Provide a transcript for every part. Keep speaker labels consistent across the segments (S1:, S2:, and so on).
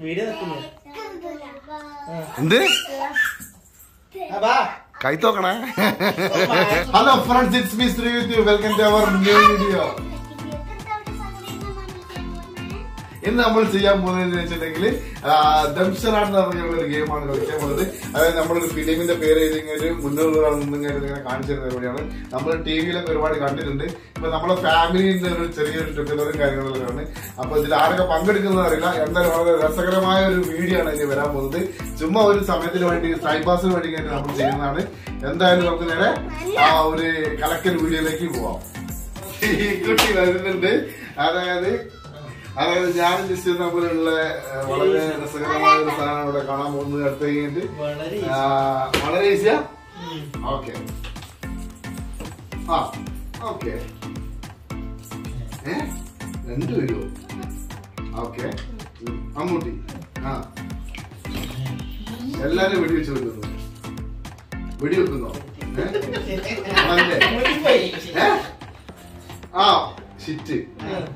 S1: Video നിൽക്കുന്നു
S2: എന്ത്?
S1: ആ വാ
S2: കൈത്തോക്കണേ hello friends it's me Sree with you welcome to our new video ഇന്ന് നമ്മൾ ചെയ്യാൻ പോകുന്നത് വെച്ചിട്ടുണ്ടെങ്കിൽ ദംഷറാട്ട് എന്ന് പറഞ്ഞ ഒരു ഗെയിമാണ് കളിക്കാൻ പോകുന്നത്. അതായത് നമ്മളൊരു ഫിലിമിന്റെ പേര് എഴുതിങ്ങനെ മുന്നൂറ് നിന്നിങ്ങനെ ഇങ്ങനെ കാണിച്ചു തരുന്ന പരിപാടിയാണ്. നമ്മൾ ടി വിയിലൊക്കെ ഒരുപാട് കണ്ടിട്ടുണ്ട്. ഇപ്പൊ നമ്മളെ ഫാമിലിന്റെ ഒരു ചെറിയൊരു ട്രിപ്പിലും കാര്യങ്ങളൊക്കെയാണ് അപ്പൊ ഇതിൽ ആരൊക്കെ പങ്കെടുക്കുന്നത് അറിയില്ല. എന്തായാലും വളരെ രസകരമായ ഒരു വീഡിയോ ആണ് ഇനി വരാൻ പോകുന്നത്. ചുമ്മാ ഒരു സമയത്തിന് വേണ്ടി ടൈം പാസിന് വേണ്ടി കഴിഞ്ഞാൽ നമ്മൾ ചെയ്യുന്നതാണ്. എന്തായാലും നമുക്ക് നേരെ ആ ഒരു കലക്കൽ വീഡിയോയിലേക്ക് പോവാം. കുട്ടി വരുന്നുണ്ട്. അതായത് അതായത് ഞാനും ജസ്റ്റ് തമ്മിലുള്ള വളരെ രസകരമായ ഒരു സാധനം ഇവിടെ കാണാൻ പോകുന്നത് അടുത്ത് കഴിഞ്ഞിട്ട്
S1: വളരെ
S2: ഈസിയാ. ഓക്കെ. ആ ഓക്കെ. ഏ രണ്ട് വരുമോ ഓക്കെ. മമ്മൂട്ടി ആ. എല്ലാരും വെടിവെച്ച് വെക്കുന്നു? വെടിവെക്കുന്നോ. ഏ? ആ ഷിറ്റ്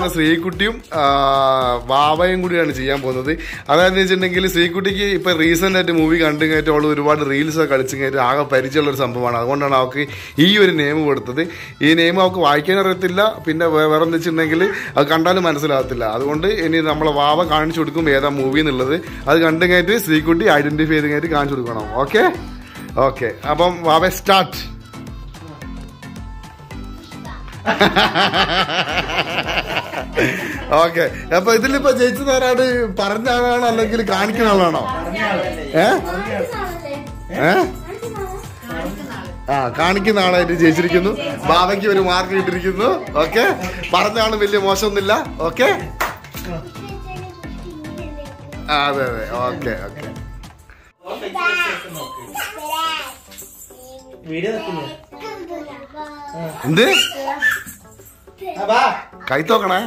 S2: ഓക്കെ ശ്രീകുട്ടിയും വാവയും കൂടിയാണ് ചെയ്യാൻ പോകുന്നത്. അതായത് വെച്ചിട്ടുണ്ടെങ്കിൽ ശ്രീകുട്ടിക്ക് ഇപ്പൊ റീസെന്റ് ആയിട്ട് മൂവി കണ്ടു കഴിഞ്ഞിട്ട് അവൾ ഒരുപാട് റീൽസ് ഒക്കെ കളിച്ചു കഴിഞ്ഞിട്ട് ആകെ പരിചയമുള്ള ഒരു സംഭവമാണ്. അതുകൊണ്ടാണ് അവൾക്ക് ഈ ഒരു നെയിം കൊടുത്തത്. ഈ നെയിം അവൾക്ക് വായിക്കാൻ അറിയത്തില്ല. പിന്നെ വേറെ എന്താ വെച്ചിട്ടുണ്ടെങ്കിൽ അത് കണ്ടാലും മനസ്സിലാകത്തില്ല. അതുകൊണ്ട് ഇനി നമ്മളെ വാവ കാണിച്ചു കൊടുക്കും ഏതാ മൂവി എന്നുള്ളത്. അത് കണ്ടു കഴിഞ്ഞിട്ട് ശ്രീകുട്ടി ഐഡന്റിഫൈ ചെയ്ത് കഴിഞ്ഞിട്ട് കാണിച്ചു കൊടുക്കണം. ഓക്കെ ഓക്കെ അപ്പം വാവ സ്റ്റാർട്ട് ഓക്കെ. അപ്പൊ ഇതിലിപ്പോ ജയിച്ചത് ആരാണ്? പറഞ്ഞ ആളാണോ അല്ലെങ്കിൽ കാണിക്കുന്ന ആളാണോ? ഏ? ഏ? ആ കാണിക്കുന്ന ആളായിട്ട് ജയിച്ചിരിക്കുന്നു. ബാബയ്ക്ക് ഒരു മാർക്ക് കിട്ടിയിരിക്കുന്നു. ഓക്കെ. പറഞ്ഞ ആൾ വലിയ മോശമൊന്നുമില്ല. ഓക്കെ. ആ അതെ അതെ.
S1: Okay okay.
S2: എന്ത്? കൈത്തോക്കണേ.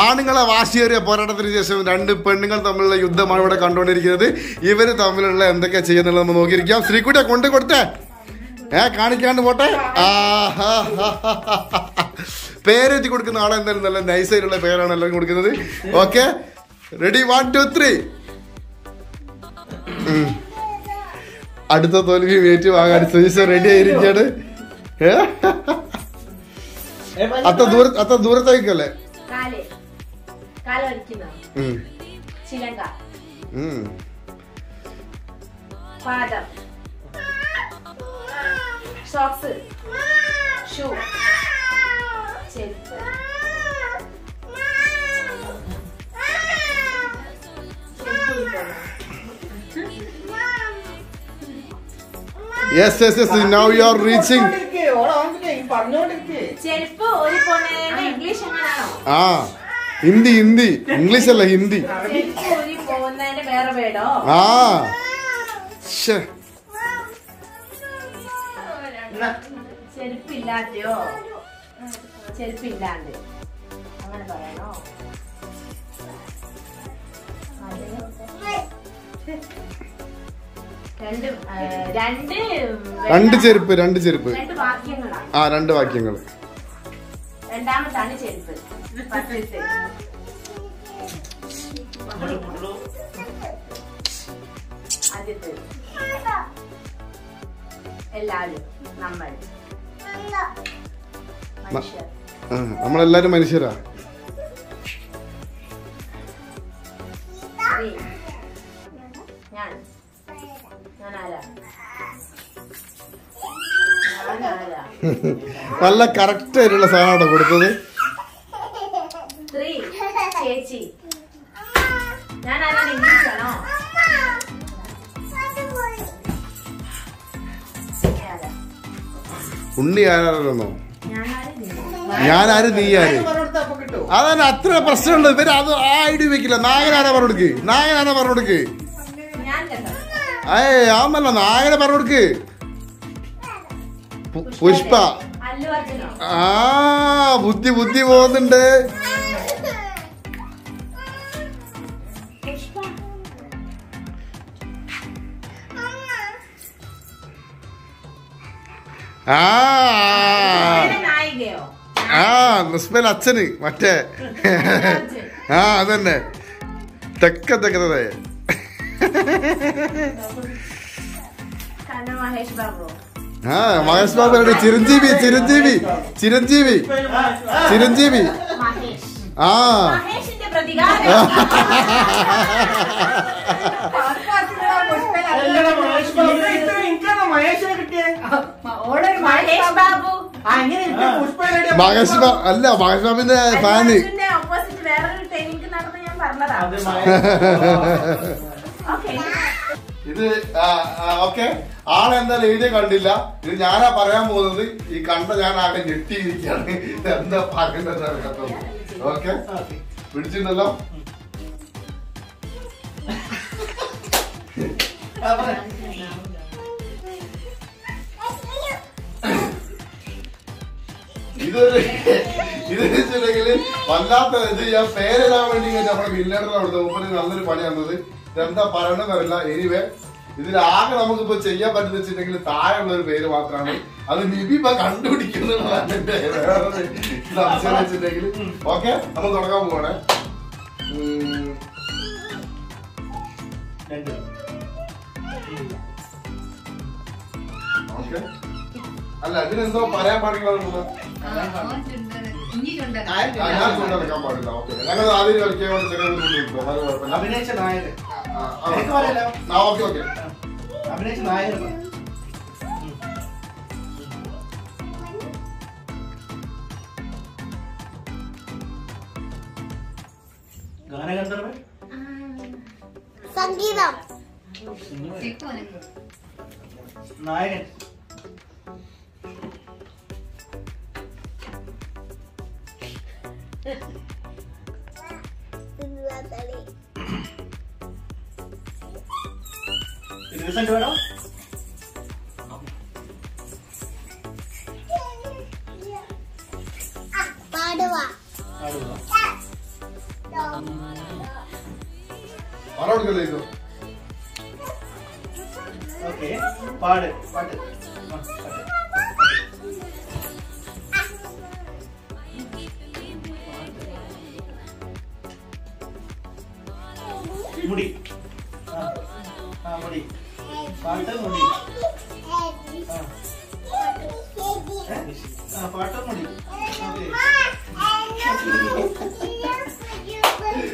S2: ആണുങ്ങളെ വാശിയേറിയ പോരാട്ടത്തിന് ശേഷം രണ്ട് പെണ്ണുങ്ങൾ തമ്മിലുള്ള യുദ്ധമാണ് ഇവിടെ കണ്ടുകൊണ്ടിരിക്കുന്നത്. ഇവർ തമ്മിലുള്ള എന്തൊക്കെ ചെയ്യുന്നുള്ളത് നമ്മൾ നോക്കിയിരിക്കാം. ശ്രീകുട്ടിയെ കൊണ്ടു കൊടുത്തേ. ഏ കാണിക്കാണ്ട് പോട്ടെ. ആ, പേരെത്തി കൊടുക്കുന്ന ആളെ എന്തായാലും നല്ല നൈസായിട്ടുള്ള പേരാണ് എല്ലാവരും കൊടുക്കുന്നത്. Okay. Ready one two three അടുത്ത തോൽവി വേറ്റ് വാങ്ങാൻ സുജീഷ് റെഡി ആയിരിക്കാണ് ഏ?
S1: ഏ, പനി-
S2: അത്ര ദൂര അത്ര ദൂരത്തേക്കല്ലേ
S3: കാല് കാല് വലിക്കുന്ന
S2: ഉം.
S3: ചിലങ്ക
S2: ഉം.
S3: പാദം സോക്സ് ഷൂ ചെരുപ്പ് ചെരുപ്പ് ഇട്ടോളൂ.
S2: Yes, yes, yes. Now you are reaching.
S1: പറഞ്ഞോണ്ടിരിക്ക്, ഓള് അവന്റെ ഈ പറഞ്ഞോണ്ടിരിക്ക്.
S2: ആ ഹിന്ദി ഹിന്ദി. ഇംഗ്ലീഷ് അല്ല ഹിന്ദി. ആ
S3: ചെരുപ്പില്ലാതെയോ? ചെരുപ്പില്ലാണ്ട്. അങ്ങനെ പറയണോ? രണ്ട്
S2: ചെരുപ്പ് രണ്ട് ചെരുപ്പ്. ആ രണ്ട് വാക്യങ്ങൾ
S3: രണ്ടാമത്താണ് ചെരുപ്പ് ഫസ്റ്റത്തെ. ആദ്യത്തെ. എല്ലാവരും നമ്മൾ.
S2: നമ്മളെല്ലാരും മനുഷ്യരാ. നല്ല കറക്റ്റ് ആയിട്ടുള്ള സാധനമാണ് കൊടുത്തത്? ഉണ്ണി ആരാണെന്നോ?
S3: ഞാൻ ആരാ നീ?
S2: ഞാനാര് നീ ആര്
S1: പറഞ്ഞെടുത്താ അപ്പൊ
S2: അതാണ് അത്ര പ്രശ്നമുണ്ട് ഇവർ അത് ആ ഐഡി വെക്കില്ല നായകനാരാ പറഞ്ഞു കൊടുക്ക് നായകനാരാ പറഞ്ഞു കൊടുക്ക്
S3: ഞാൻ കേട്ടോ
S2: പുഷ്പ ആ ബുദ്ധി ബുദ്ധി പോകുന്നുണ്ട്. ആ. അച്ഛന് മറ്റേ. ആ അതന്നെ. തെക്ക തെക്കതെ
S3: കണ്ണ മഹേഷ് ബാബു.
S2: ആ മഹേഷ് ബാബുടെ ചിരഞ്ജീവി ചിരഞ്ജീവി ചിരഞ്ജീവി ചിരഞ്ജീവി. ആ.
S3: മഹേഷിന്റെ പ്രതികാരം.
S1: അല്ലടാ, മഹേഷ് ബാബു.
S2: അല്ല മഹേഷ് ബാബുവിന്റെ ഫാന്.
S3: ഓപ്പോസിറ്റ് വേറൊരു ട്രെയിനിങ് നടന്ന് ഞാൻ പറഞ്ഞതാ.
S2: ഇത് ഓക്കെ. ആളെന്തായാലും എഴുതിയ കണ്ടില്ല. ഇത് ഞാനാ പറയാൻ പോകുന്നത്. ഈ കണ്ട ഞാൻ ആകെ ഞെട്ടിയിരിക്കുകയാണ്. എന്താ പറയുന്നത് ഓക്കെ. പിടിച്ചിട്ടുണ്ടല്ലോ? ഇതൊരു ഇത് വെച്ചിട്ടുണ്ടെങ്കിൽ വല്ലാത്ത ഇത് ഞാൻ പേരിടാൻ വേണ്ടി നമ്മുടെ വില്ലടർ അവിടുത്തെ മുമ്പിൽ നല്ലൊരു പണി തന്നത്. ഇതെന്താ പറയണമെന്നറിയില്ല എനിവേ ഇതിൽ ആകെ നമുക്കിപ്പോ ചെയ്യാൻ പറ്റുന്ന വെച്ചിട്ടുണ്ടെങ്കിൽ താഴെയുള്ള ഒരു പേര് മാത്രമാണ്. അത് നിബി ഇപ്പൊ കണ്ടുപിടിക്കുന്നതാണ് സംശയം വെച്ചിട്ടുണ്ടെങ്കിൽ. ഓക്കെ നമ്മൾ തുടങ്ങാൻ. ഓക്കെ. അല്ല ഇതിനെന്തോ പറയാൻ പാടില്ല ഞാൻ കൊണ്ടുനടക്കാൻ പാടില്ല. ഓക്കെ. ഞങ്ങൾ ആദ്യം കളിക്കാൻ കുഴപ്പമില്ല. Okay okay.
S1: അഭിനയിച്ച നായകൻ പറ. ഗാനഗന്ധർവൻ
S4: സംഗീതം
S1: നായകൻ റീസെന്റ് വേണോ ആടുക
S2: പറഞ്ഞ കൊടുക്കല്ലോ
S1: ഓക്കെ പാട് പാട്ട്. മുടി. ആ മുടി. പാട്ട് മുടി ആ പാട്ട് മുടി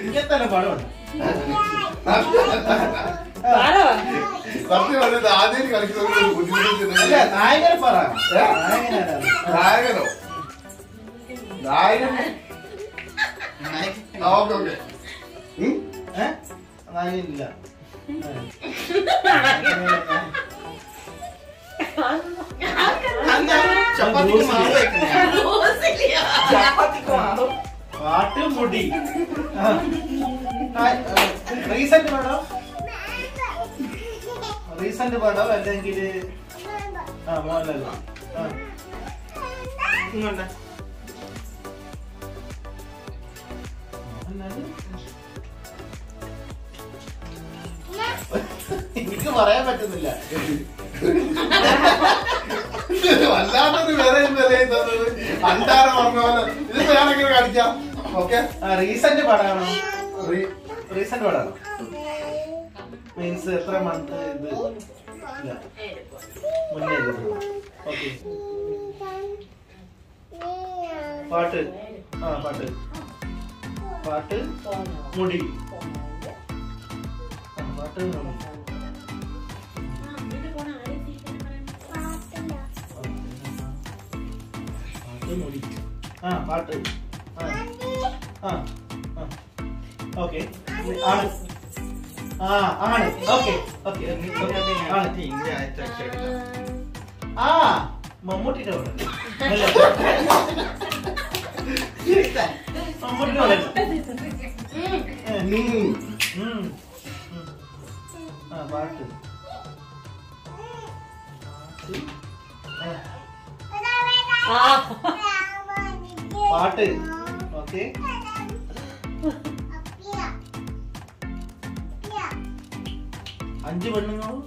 S1: ഇങ്ങനത്തെ പാടുണ്ട്
S2: സത്യം പറഞ്ഞത് ആദ്യം കളിക്കുന്ന ഒരു
S1: അല്ല
S2: ബുദ്ധിമുട്ട്
S1: നായകനെ പറ
S2: നായകനോ നായകൻ? Okay
S1: okay? നായകനില്ല. പാട്ട് മുടി റീസെന്റ് പാടോ റീസെന്റ് പാടോ അല്ലെങ്കിൽ ആ മോഹൻലാൽ ആ ഇങ്ങോട്ടെ മോഹൻലാൽ എനിക്ക് പറയാൻ പറ്റുന്നില്ല.
S2: വല്ലാത്തൊരു വേറെ വിലയും തോന്നുന്നത് അണ്ടാര പറഞ്ഞ പോലെ. ഇതിപ്പോ ഞാനെങ്ങനെ കാണിക്കാം? ഓക്കെ?
S1: ആ റീസെന്റ് പടമാണ്. റീസെന്റ് പടമാണ്. മീൻസ് എത്ര മന്ത് ഇത്? മുന്നേ ഓക്കെ. പാട്ട്. ആ പാട്ട്. പാട്ട് മുടി. പാട്ട് മുടി ആ പാട്ട്. ആ. ആ ആ. ഓക്കെ. ആണ് ആ ആണ്. ഓക്കെ. ഓക്കെ ആണ് ആ മമ്മൂട്ടിയുടെ അവിടെ അല്ല? മമ്മൂട്ടി പറയണ്ട.
S2: ഉം.
S1: ഉം. ഉം. ആ പാട്ട്. ആ, പാട്ട്. ഓക്കെ. അഞ്ച് പെണ്ണുങ്ങളും.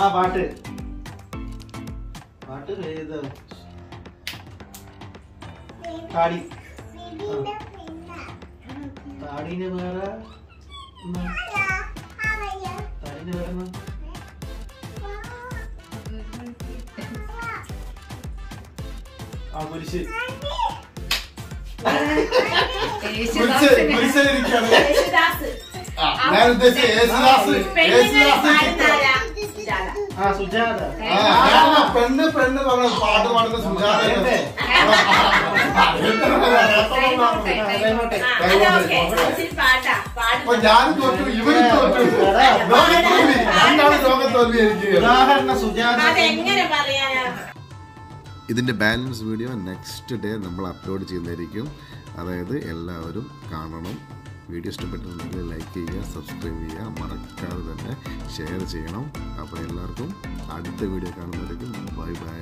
S1: ആ പാട്ട്. പാട്ട് ഏത് താടി. താടിന് വേറെ? താടിന് വേറെ ആ കുരിശ്
S2: ഞാൻ യേശുദാസ്, യേശുദാസ്
S3: സുജാത.
S2: പെണ്ണ് പെണ്ണ് പറഞ്ഞ പാട്ട് പാടുന്ന സുജാത. അപ്പൊ ഞാൻ തോറ്റു ഇവർ തോറ്റു. രണ്ടാളും ലോകം തോൽവി എനിക്ക്
S1: ഉദാഹരണ സുജാത.
S3: പറയാനാ?
S2: ഇതിന്റെ ബാലൻസ് വീഡിയോ നെക്സ്റ്റ് ഡേ നമ്മൾ അപ്ലോഡ് ചെയ്യുന്നതായിരിക്കും. അതായത് എല്ലാവരും കാണണം. വീഡിയോ ഇഷ്ടപ്പെട്ടിട്ടുണ്ടെങ്കിൽ ലൈക്ക് ചെയ്യുക സബ്സ്ക്രൈബ് ചെയ്യുക. മറക്കാതെ തന്നെ ഷെയർ ചെയ്യണം. അപ്പോൾ എല്ലാവർക്കും അടുത്ത വീഡിയോ കാണുന്നതായിരിക്കും. Bye bye